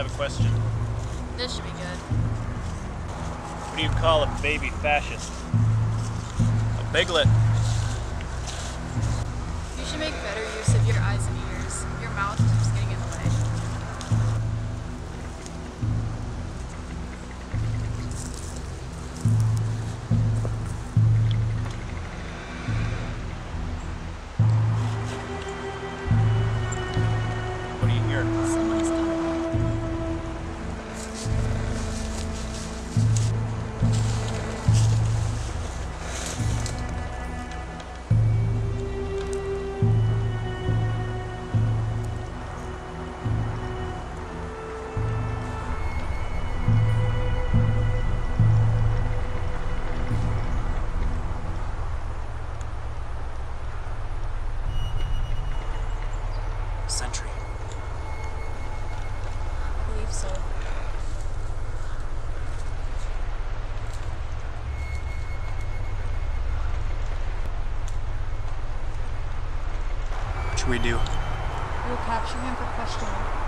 question. This should be good. What do you call a baby fascist? A biglet. You should make better use of your eyes and ears. Your mouth Sentry. I believe so. What should we do? We'll capture him for questioning.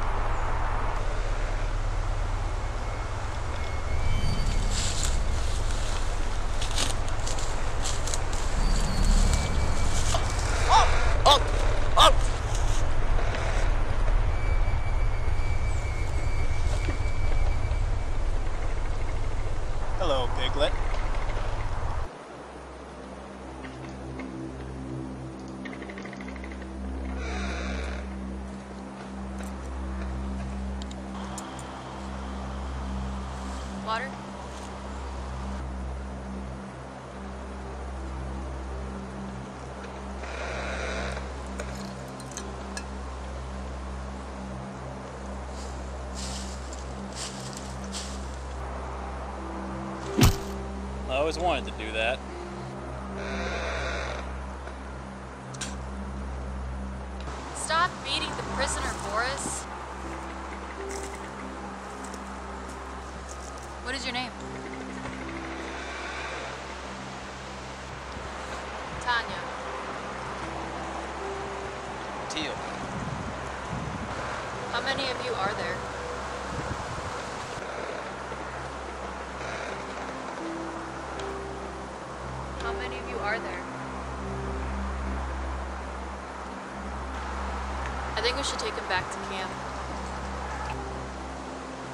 Hello, Piglet. Water? I always wanted to do that. Stop beating the prisoner, What is your name? Tanya. Teal. How many of you are there? How many of you are there? I think we should take him back to camp.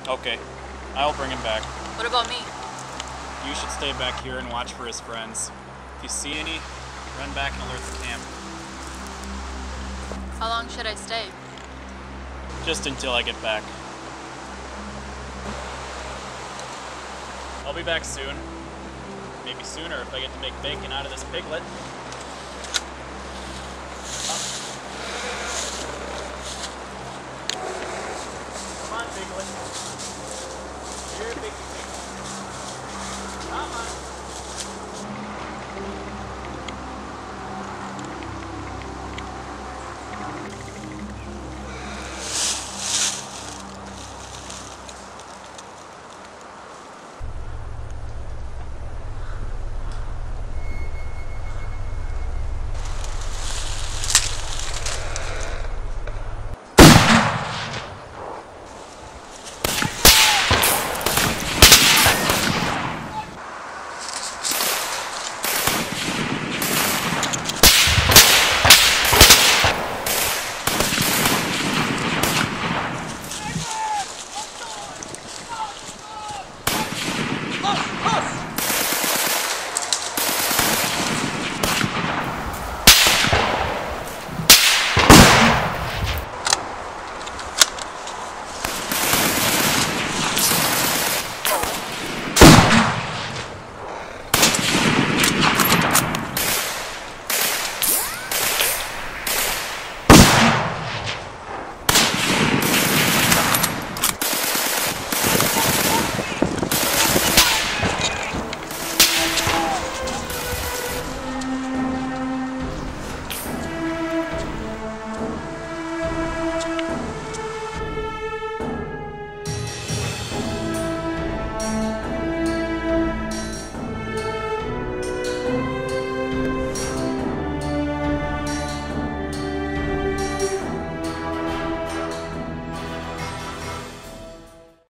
Okay, I'll bring him back. What about me? You should stay back here and watch for his friends. If you see any, run back and alert the camp. How long should I stay? Just until I get back. I'll be back soon. Maybe sooner if I get to make bacon out of this piglet.